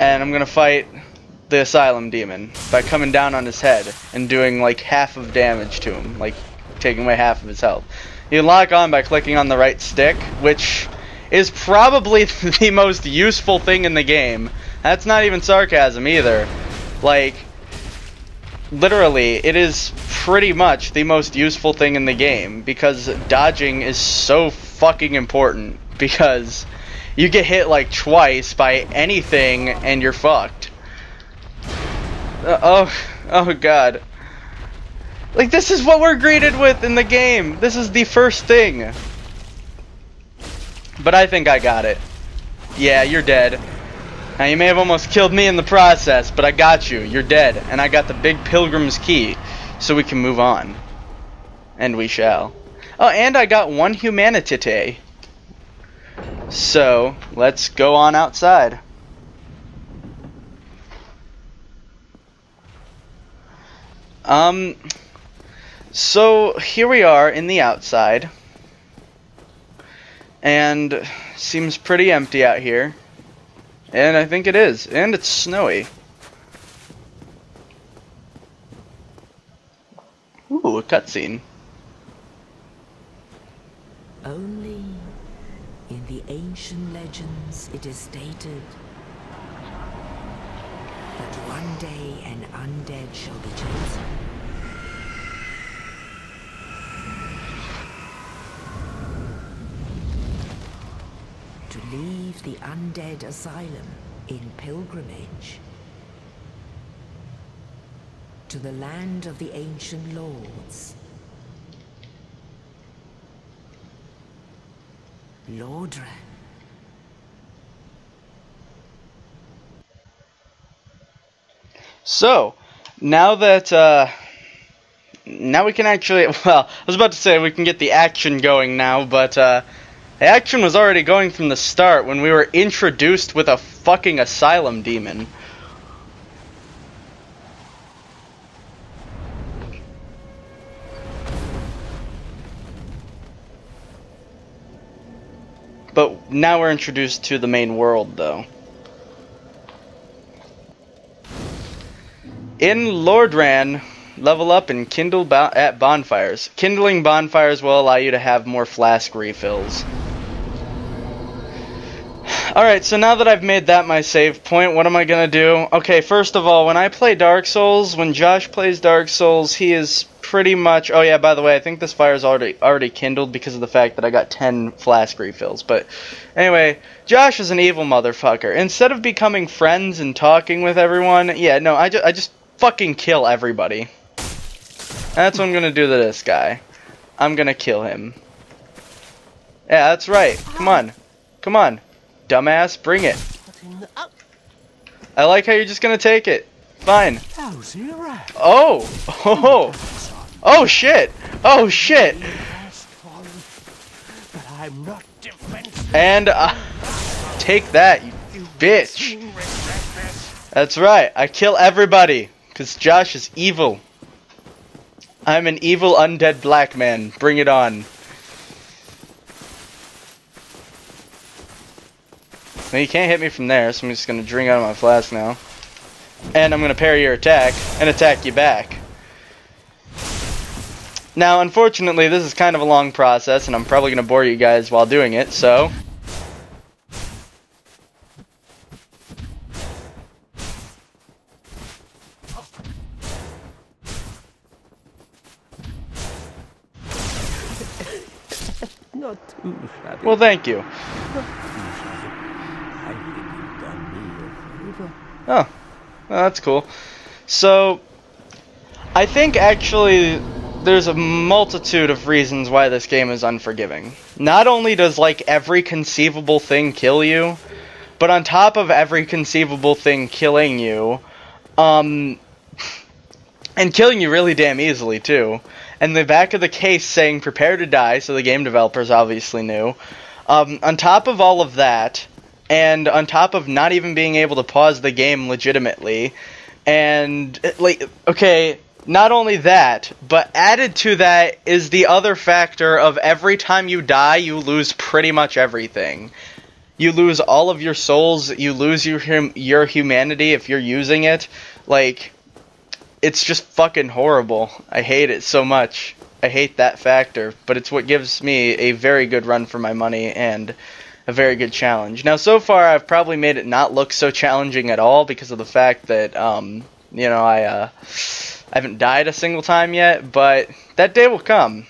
and I'm gonna fight the Asylum Demon by coming down on his head and doing like half of damage to him, like taking away half of his health. You lock on by clicking on the right stick, which is probably the most useful thing in the game. That's not even sarcasm either. Like, literally, it is pretty much the most useful thing in the game because dodging is so fucking important because you get hit like twice by anything and you're fucked. Uh, oh, oh god. Like, this is what we're greeted with in the game. This is the first thing. But I think I got it. Yeah, you're dead. Now, you may have almost killed me in the process, but I got you. You're dead. And I got the big pilgrim's key, so we can move on. And we shall. Oh, and I got one humanity. So, let's go on outside. Um, so here we are in the outside. And seems pretty empty out here. And I think it is. And it's snowy. Ooh, a cutscene. Only in the ancient legends it is stated that one day an undead shall be chosen. To leave the undead asylum in pilgrimage to the land of the ancient lords. Lordran. So, now that, uh, now we can actually, well, I was about to say we can get the action going now, but, uh, the action was already going from the start when we were introduced with a fucking asylum demon. But now we're introduced to the main world, though. In Lordran, level up and kindle bo at bonfires. Kindling bonfires will allow you to have more flask refills. Alright, so now that I've made that my save point, what am I gonna do? Okay, first of all, when I play Dark Souls, when Josh plays Dark Souls, he is pretty much... Oh yeah, by the way, I think this fire is already, already kindled because of the fact that I got 10 flask refills. But anyway, Josh is an evil motherfucker. Instead of becoming friends and talking with everyone, yeah, no, I, ju I just fucking kill everybody. That's what I'm gonna do to this guy. I'm gonna kill him. Yeah, that's right. Come on. Come on dumbass. Bring it. I like how you're just gonna take it. Fine. Oh! Oh! Oh shit! Oh shit! And uh, take that, you bitch. That's right. I kill everybody because Josh is evil. I'm an evil undead black man. Bring it on. Now you can't hit me from there, so I'm just going to drink out of my flask now. And I'm going to parry your attack and attack you back. Now, unfortunately, this is kind of a long process, and I'm probably going to bore you guys while doing it, so... Not too shabby. Well, thank you. Oh, well, that's cool. So, I think actually there's a multitude of reasons why this game is unforgiving. Not only does like every conceivable thing kill you, but on top of every conceivable thing killing you, um, and killing you really damn easily too. And the back of the case saying "prepare to die," so the game developers obviously knew. Um, on top of all of that, and on top of not even being able to pause the game legitimately and like okay not only that but added to that is the other factor of every time you die you lose pretty much everything you lose all of your souls, you lose your hum- your humanity if you're using it. Like it's just fucking horrible. I hate it so much. I hate that factor, but it's what gives me a very good run for my money and a very good challenge. Now, so far, I've probably made it not look so challenging at all because of the fact that, um, you know, I, uh, I haven't died a single time yet, but that day will come.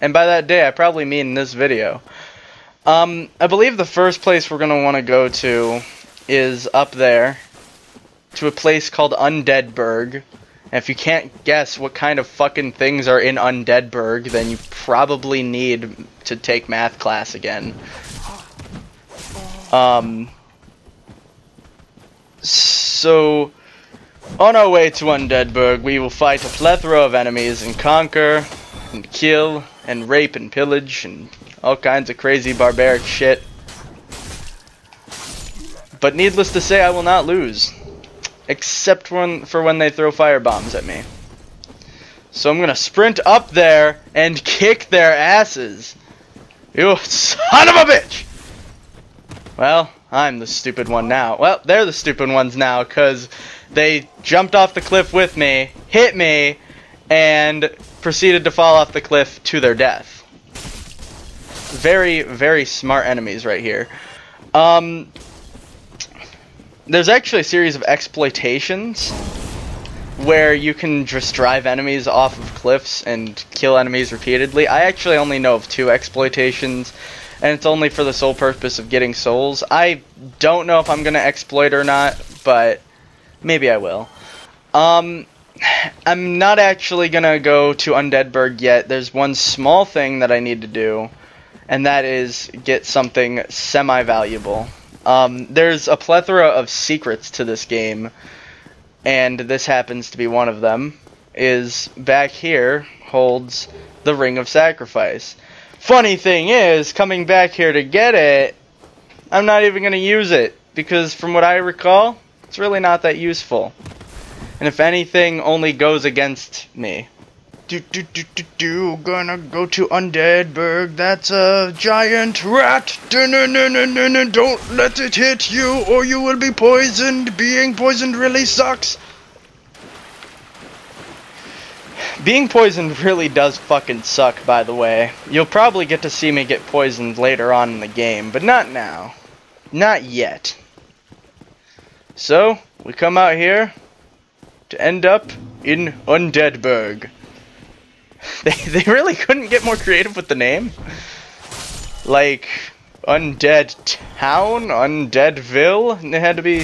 And by that day, I probably mean this video. Um, I believe the first place we're going to want to go to is up there to a place called Undeadburg. And if you can't guess what kind of fucking things are in Undeadburg, then you probably need to take math class again. Um, so, on our way to Undeadburg, we will fight a plethora of enemies and conquer and kill and rape and pillage and all kinds of crazy barbaric shit. But needless to say, I will not lose except when, for when they throw fire bombs at me. So I'm gonna sprint up there and kick their asses. You son of a bitch! Well, I'm the stupid one now. Well, they're the stupid ones now, because they jumped off the cliff with me, hit me, and proceeded to fall off the cliff to their death. Very, very smart enemies right here. Um, there's actually a series of exploitations where you can just drive enemies off of cliffs and kill enemies repeatedly. I actually only know of two exploitations, and it's only for the sole purpose of getting souls. I don't know if I'm going to exploit or not, but maybe I will. Um, I'm not actually going to go to Undeadburg yet. There's one small thing that I need to do, and that is get something semi-valuable. Um, there's a plethora of secrets to this game, and this happens to be one of them. Is back here holds the Ring of Sacrifice. Funny thing is, coming back here to get it, I'm not even going to use it because, from what I recall, it's really not that useful. And if anything, only goes against me do do do do do gonna go to Undeadburg. That's a giant rat. Don't let it hit you, or you will be poisoned. Being poisoned really sucks. Being poisoned really does fucking suck, by the way. You'll probably get to see me get poisoned later on in the game, but not now. Not yet. So, we come out here to end up in Undeadburg. They, they really couldn't get more creative with the name. Like, Undead Town, Undeadville, it had to be...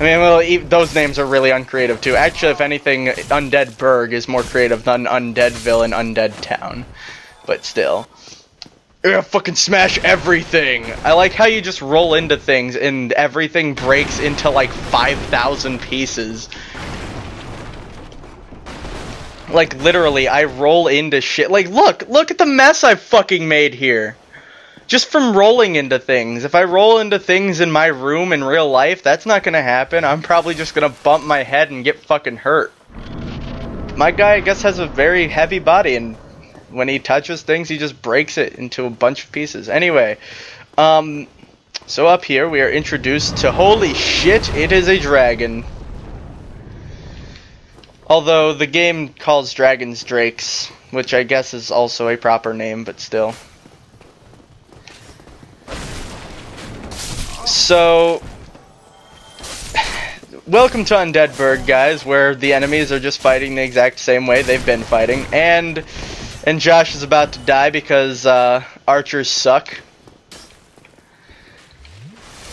I mean, well, those names are really uncreative too. Actually, if anything, Undeadburg is more creative than Undeadville and Undead Town. But still. Yeah, fucking smash everything! I like how you just roll into things and everything breaks into like 5,000 pieces. Like, literally, I roll into shit. Like, look! Look at the mess I've fucking made here! Just from rolling into things. If I roll into things in my room in real life, that's not gonna happen. I'm probably just gonna bump my head and get fucking hurt. My guy, I guess, has a very heavy body, and when he touches things, he just breaks it into a bunch of pieces. Anyway, um, so up here, we are introduced to... Holy shit, it is a dragon. Although the game calls dragons drakes, which I guess is also a proper name, but still. So, welcome to Undeadburg, guys, where the enemies are just fighting the exact same way they've been fighting, and and Josh is about to die because uh, archers suck.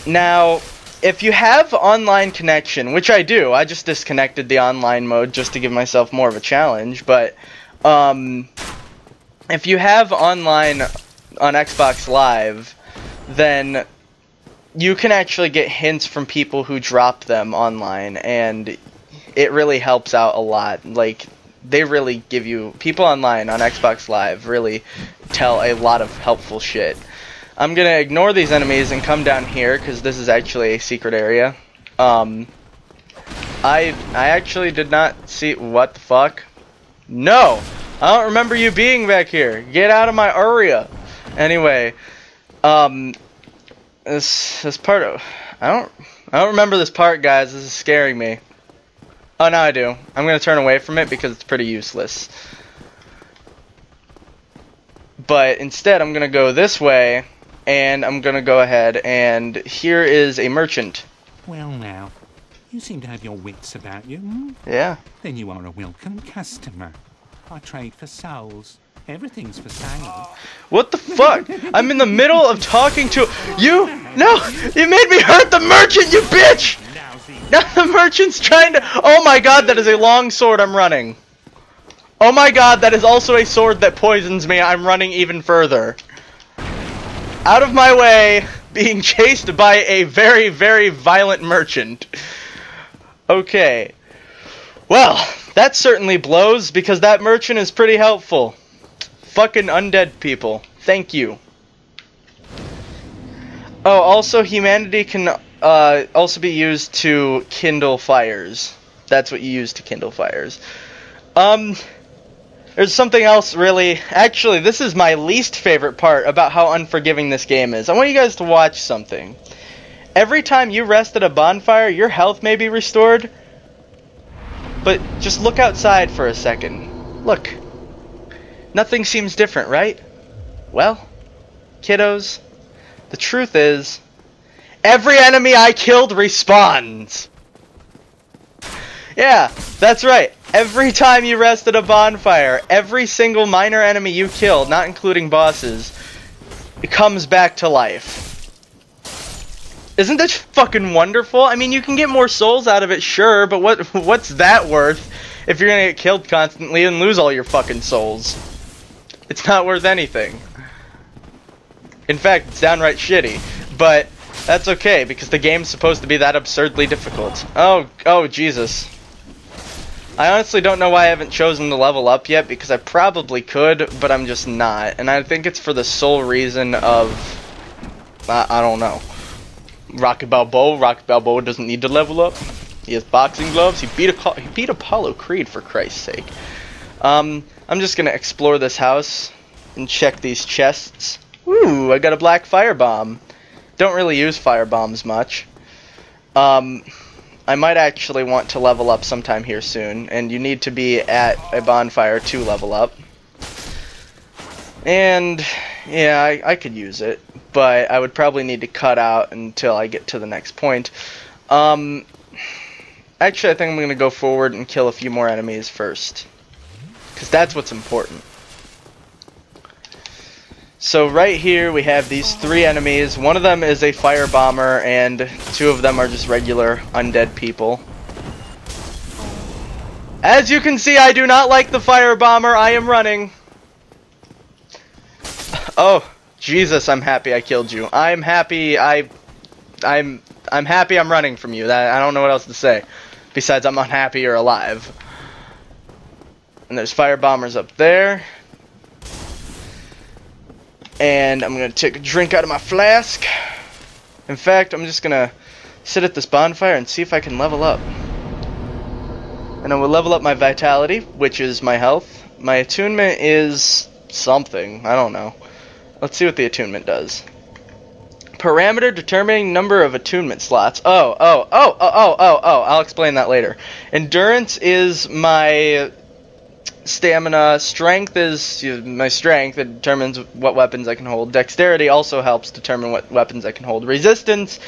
Now, if you have online connection, which I do, I just disconnected the online mode just to give myself more of a challenge, but um, if you have online on Xbox Live, then you can actually get hints from people who drop them online, and it really helps out a lot. Like, they really give you, people online on Xbox Live really tell a lot of helpful shit. I'm gonna ignore these enemies and come down here because this is actually a secret area. Um, I I actually did not see what the fuck. No, I don't remember you being back here. Get out of my area. Anyway, um, this this part of I don't I don't remember this part, guys. This is scaring me. Oh, now I do. I'm gonna turn away from it because it's pretty useless. But instead, I'm gonna go this way, and I'm gonna go ahead and here is a merchant. Well, now, you seem to have your wits about you. Hmm? Yeah. Then you are a welcome customer. I trade for souls. Everything's for sale. What the fuck? I'm in the middle of talking to you. No, you made me hurt the merchant, you bitch. Now the merchant's trying to. Oh my god, that is a long sword. I'm running. Oh my god, that is also a sword that poisons me. I'm running even further. Out of my way, being chased by a very, very violent merchant. Okay. Well, that certainly blows because that merchant is pretty helpful. Fucking undead people. Thank you. Oh, also, humanity can uh, also be used to kindle fires. That's what you use to kindle fires. Um, there's something else really. Actually, this is my least favorite part about how unforgiving this game is. I want you guys to watch something. Every time you rest at a bonfire, your health may be restored. But just look outside for a second. Look. Nothing seems different, right? Well, kiddos, the truth is, every enemy I killed respawns. Yeah, that's right. Every time you rest at a bonfire, every single minor enemy you killed, not including bosses, it comes back to life. Isn't that fucking wonderful? I mean, you can get more souls out of it, sure, but what what's that worth if you're gonna get killed constantly and lose all your fucking souls? It's not worth anything. In fact, it's downright shitty. But that's okay because the game's supposed to be that absurdly difficult. Oh, oh Jesus. I honestly don't know why I haven't chosen to level up yet because I probably could, but I'm just not. And I think it's for the sole reason of I, I don't know. Rocky Balboa, Rocky Balboa doesn't need to level up. He has boxing gloves. He beat a, he beat Apollo Creed for Christ's sake. Um, I'm just gonna explore this house and check these chests. Ooh, I got a black fire bomb. Don't really use fire bombs much. Um, I might actually want to level up sometime here soon, and you need to be at a bonfire to level up. And yeah, I, I could use it, but I would probably need to cut out until I get to the next point. Um, actually, I think I'm going to go forward and kill a few more enemies first. Because that's what's important. So right here we have these three enemies. One of them is a fire bomber and two of them are just regular undead people. As you can see, I do not like the fire bomber. I am running. Oh, Jesus, I'm happy I killed you. I'm happy I I'm I'm happy I'm running from you. That I don't know what else to say. Besides I'm unhappy you're alive. And there's fire bombers up there. And I'm to take a drink out of my flask. In fact, I'm just to sit at this bonfire and see if I can level up. And I will level up my vitality, which is my health. My attunement is something. I don't know. Let's see what the attunement does. Parameter determining number of attunement slots. Oh, oh, oh, oh, oh, oh, oh. I'll explain that later. Endurance is my stamina. Strength is you know, my strength. It determines what weapons I can hold. Dexterity also helps determine what weapons I can hold. Resistance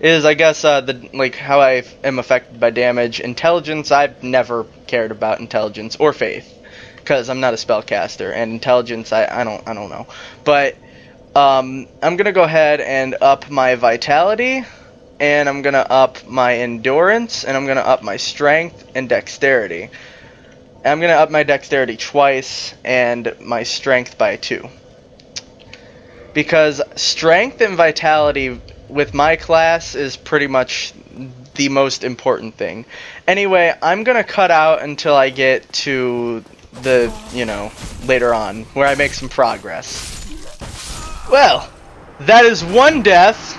is, I guess, uh, the like how I am affected by damage. Intelligence, I've never cared about intelligence or faith because I'm not a spellcaster, and intelligence, I, I don't I don't know. But um, I'm gonna go ahead and up my vitality. And I'm gonna up my endurance, and I'm gonna up my strength and dexterity. I'm going to up my dexterity twice and my strength by two. Because strength and vitality with my class is pretty much the most important thing. Anyway, I'm going to cut out until I get to the, you know, later on, where I make some progress. Well, that is one death